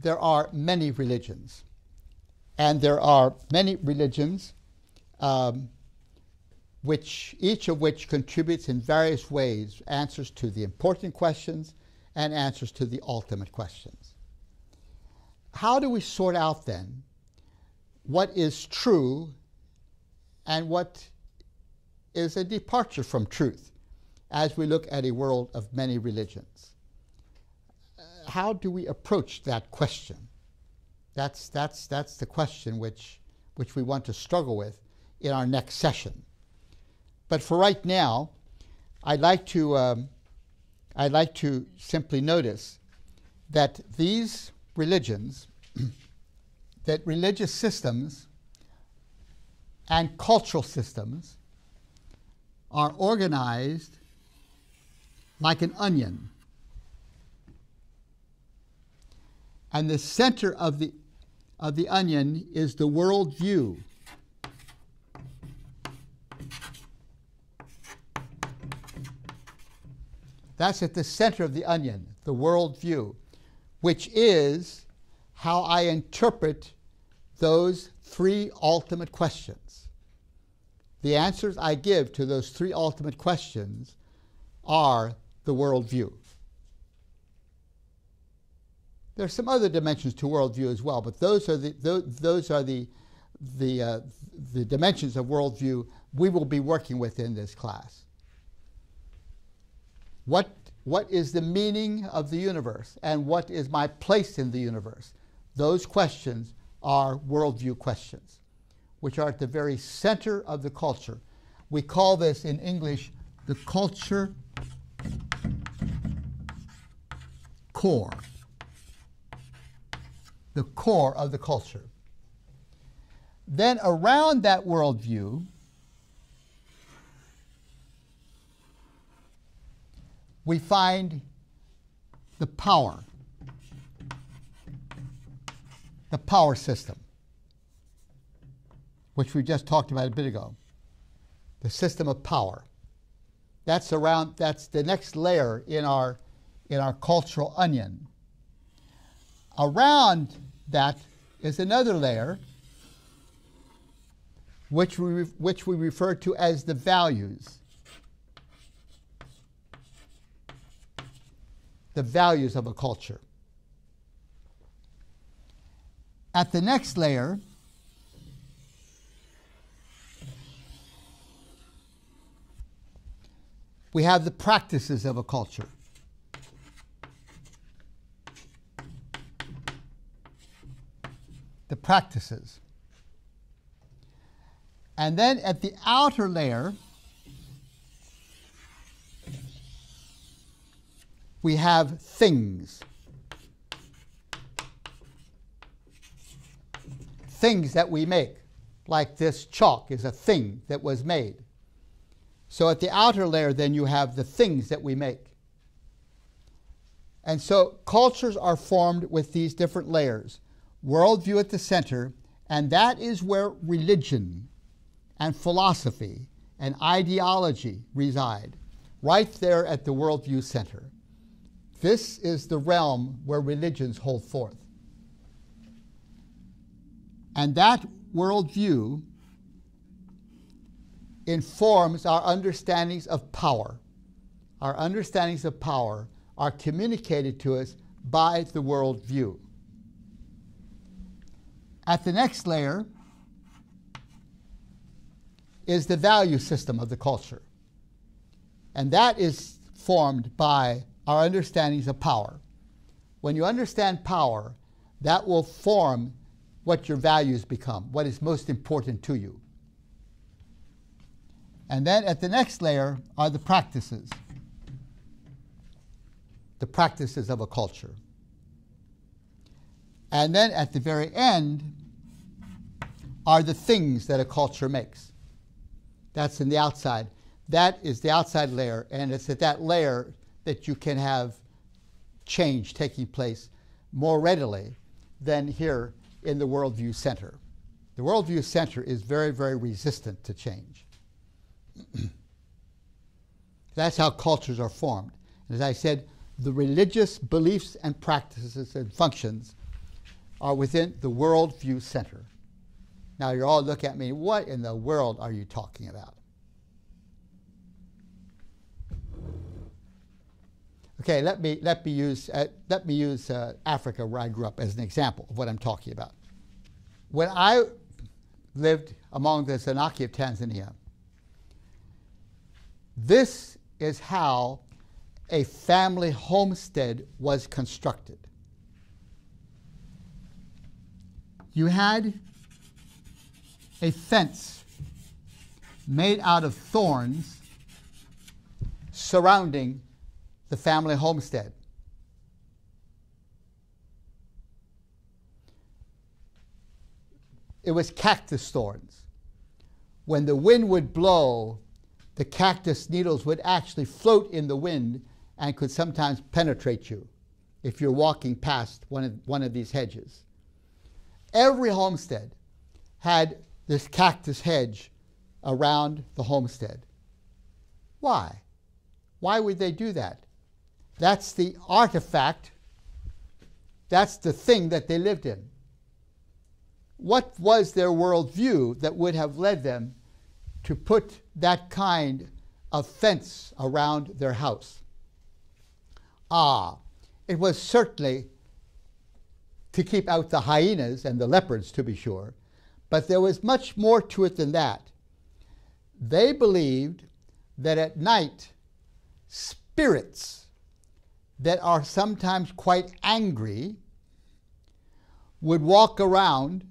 there are many religions. And there are many religions, um, which each of which contributes in various ways answers to the important questions and answers to the ultimate questions. How do we sort out then what is true and what is a departure from truth as we look at a world of many religions? How do we approach that question? That's, that's, that's the question which, which we want to struggle with in our next session. But for right now, I'd like to, um, I'd like to simply notice that these religions, that religious systems and cultural systems are organized like an onion and the center of the, of the onion is the world view. That's at the center of the onion, the world view, which is how I interpret those three ultimate questions. The answers I give to those three ultimate questions are the worldview. There are some other dimensions to worldview as well, but those are the, those, are the, the, uh, the dimensions of worldview we will be working with in this class. What, what is the meaning of the universe and what is my place in the universe? Those questions are worldview questions, which are at the very center of the culture. We call this in English the culture core the core of the culture. Then around that worldview, we find the power, the power system, which we just talked about a bit ago. The system of power. That's around that's the next layer in our in our cultural onion. Around that is another layer which we, which we refer to as the values. The values of a culture. At the next layer, we have the practices of a culture. Practices. And then at the outer layer, we have things. Things that we make, like this chalk is a thing that was made. So at the outer layer, then you have the things that we make. And so cultures are formed with these different layers worldview at the center, and that is where religion and philosophy and ideology reside, right there at the worldview center. This is the realm where religions hold forth. And that worldview informs our understandings of power. Our understandings of power are communicated to us by the worldview. At the next layer is the value system of the culture. And that is formed by our understandings of power. When you understand power, that will form what your values become, what is most important to you. And then at the next layer are the practices, the practices of a culture. And then at the very end are the things that a culture makes. That's in the outside. That is the outside layer, and it's at that layer that you can have change taking place more readily than here in the worldview center. The worldview center is very, very resistant to change. That's how cultures are formed. as I said, the religious beliefs and practices and functions are within the worldview center. Now you're all looking at me, what in the world are you talking about? Okay, let me, let me use, uh, let me use uh, Africa, where I grew up, as an example of what I'm talking about. When I lived among the Zanaki of Tanzania, this is how a family homestead was constructed. You had a fence made out of thorns surrounding the family homestead. It was cactus thorns. When the wind would blow, the cactus needles would actually float in the wind and could sometimes penetrate you if you're walking past one of, one of these hedges. Every homestead had this cactus hedge around the homestead. Why? Why would they do that? That's the artifact, that's the thing that they lived in. What was their worldview that would have led them to put that kind of fence around their house? Ah, it was certainly to keep out the hyenas and the leopards, to be sure, but there was much more to it than that. They believed that at night, spirits that are sometimes quite angry would walk around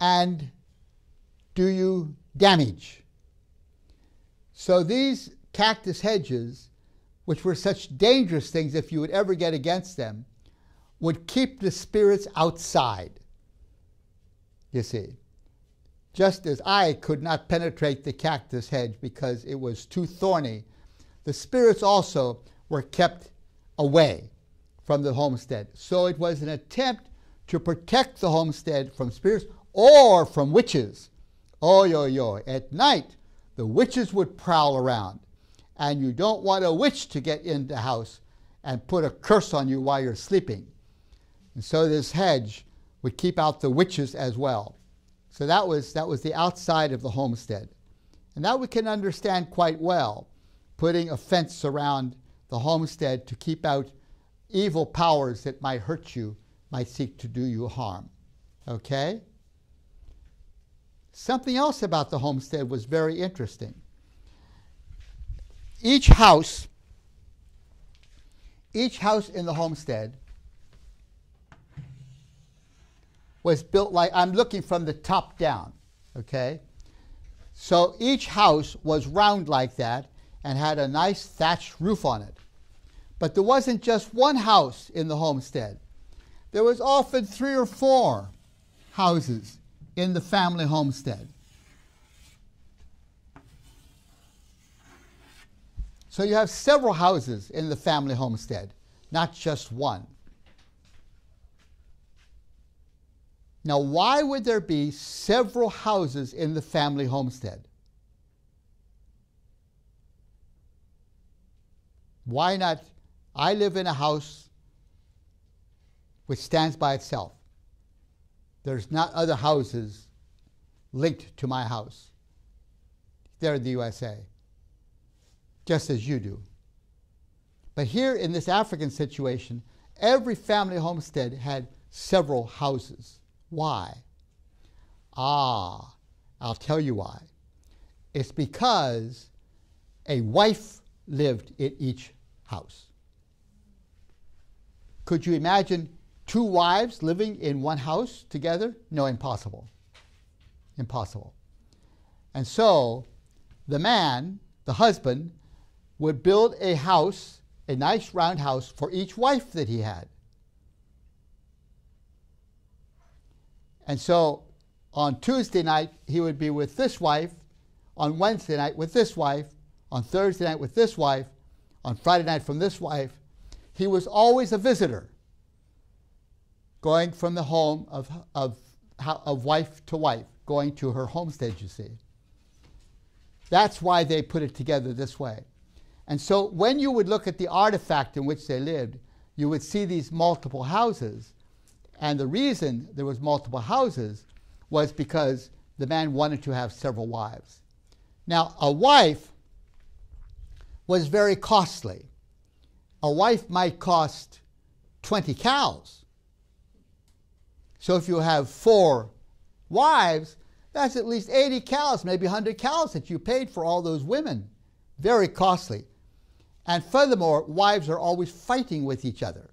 and do you damage. So these cactus hedges, which were such dangerous things if you would ever get against them, would keep the spirits outside. You see, just as I could not penetrate the cactus hedge because it was too thorny, the spirits also were kept away from the homestead. So it was an attempt to protect the homestead from spirits or from witches. Oh, yo, yo. At night, the witches would prowl around, and you don't want a witch to get in the house and put a curse on you while you're sleeping. And so this hedge would keep out the witches as well. So that was, that was the outside of the homestead. And that we can understand quite well, putting a fence around the homestead to keep out evil powers that might hurt you, might seek to do you harm. Okay? Something else about the homestead was very interesting. Each house, each house in the homestead was built like I'm looking from the top down, okay? So each house was round like that and had a nice thatched roof on it. But there wasn't just one house in the homestead. There was often three or four houses in the family homestead. So you have several houses in the family homestead, not just one. Now, why would there be several houses in the family homestead? Why not I live in a house which stands by itself. There's not other houses linked to my house. They're in the USA, just as you do. But here in this African situation, every family homestead had several houses. Why? Ah, I'll tell you why. It's because a wife lived in each house. Could you imagine two wives living in one house together? No, impossible. Impossible. And so the man, the husband, would build a house, a nice round house for each wife that he had. And so on Tuesday night, he would be with this wife, on Wednesday night with this wife, on Thursday night with this wife, on Friday night from this wife, he was always a visitor, going from the home of, of, of wife to wife, going to her homestead, you see. That's why they put it together this way. And so when you would look at the artifact in which they lived, you would see these multiple houses. And the reason there was multiple houses was because the man wanted to have several wives. Now, a wife was very costly. A wife might cost 20 cows. So if you have four wives, that's at least 80 cows, maybe 100 cows that you paid for all those women. Very costly. And furthermore, wives are always fighting with each other.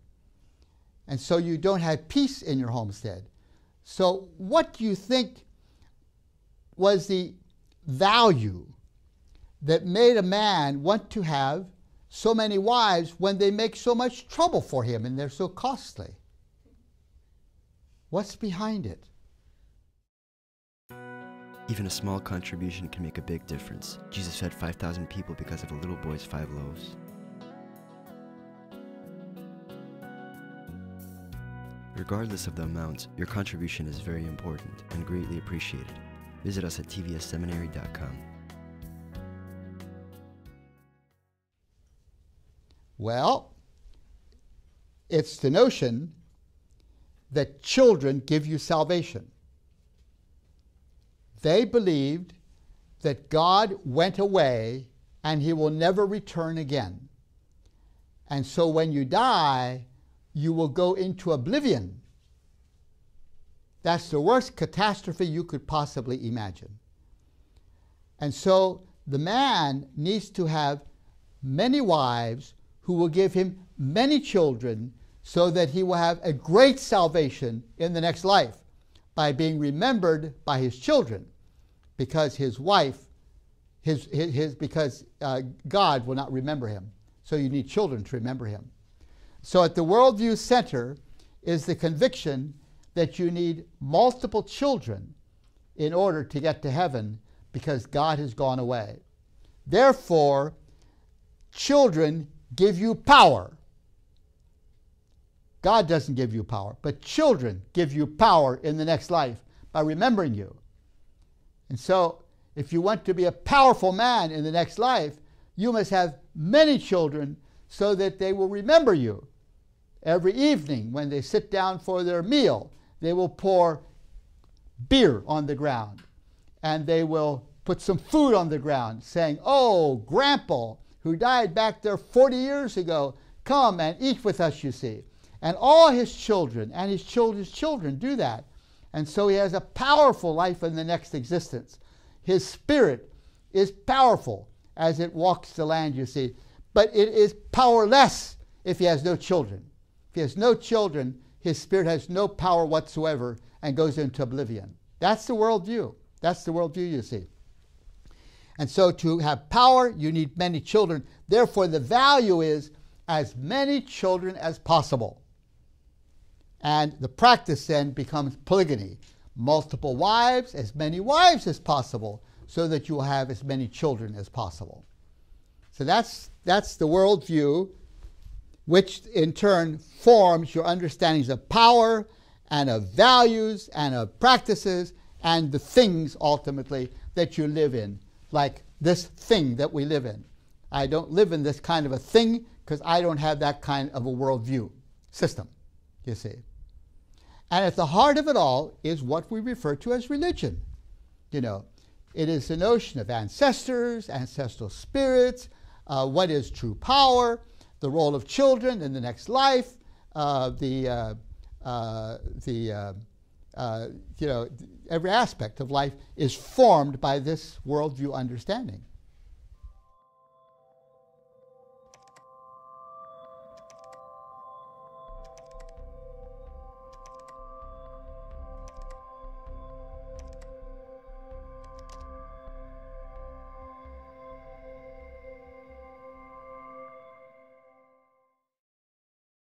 And so you don't have peace in your homestead. So, what do you think was the value that made a man want to have so many wives when they make so much trouble for him and they're so costly? What's behind it? Even a small contribution can make a big difference. Jesus fed 5,000 people because of a little boy's five loaves. Regardless of the amount, your contribution is very important and greatly appreciated. Visit us at tvsseminary.com. Well, it's the notion that children give you salvation. They believed that God went away and he will never return again. And so when you die, you will go into oblivion. That's the worst catastrophe you could possibly imagine. And so the man needs to have many wives who will give him many children so that he will have a great salvation in the next life by being remembered by his children because his wife his, his, his because uh, God will not remember him. So you need children to remember him. So at the Worldview Center is the conviction that you need multiple children in order to get to heaven because God has gone away. Therefore, children give you power. God doesn't give you power, but children give you power in the next life by remembering you. And so, if you want to be a powerful man in the next life, you must have many children so that they will remember you. Every evening, when they sit down for their meal, they will pour beer on the ground and they will put some food on the ground, saying, Oh, Grandpa, who died back there 40 years ago, come and eat with us, you see. And all his children and his children's children do that. And so he has a powerful life in the next existence. His spirit is powerful as it walks the land, you see. But it is powerless if he has no children. He has no children, his spirit has no power whatsoever and goes into oblivion. That's the worldview. That's the worldview, you see. And so to have power, you need many children. Therefore, the value is as many children as possible. And the practice then becomes polygamy multiple wives, as many wives as possible, so that you will have as many children as possible. So that's, that's the worldview, which in turn forms your understandings of power and of values and of practices and the things ultimately that you live in, like this thing that we live in. I don't live in this kind of a thing because I don't have that kind of a worldview system, you see. And at the heart of it all is what we refer to as religion. You know, it is the notion of ancestors, ancestral spirits, uh, what is true power, the role of children in the next life, uh, the, uh, uh the uh, uh, you know, every aspect of life is formed by this worldview understanding.